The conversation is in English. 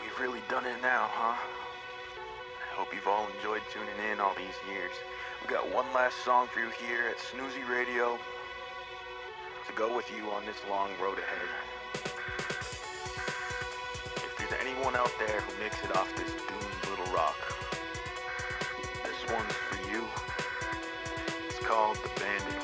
We've really done it now, huh? I hope you've all enjoyed tuning in all these years. We got one last song for you here at Snoozy Radio to go with you on this long road ahead. If there's anyone out there who makes it off this doomed little rock, this one's for you. It's called The Bandit.